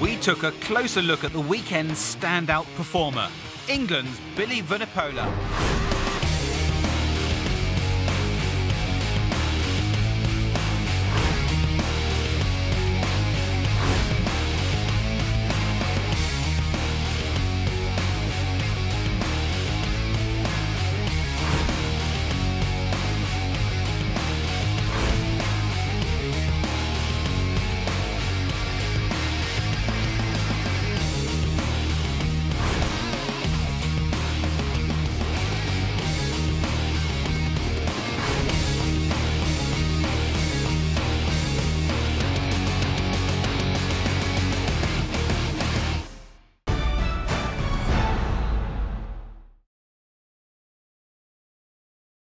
we took a closer look at the weekend's standout performer, England's Billy Vunipola.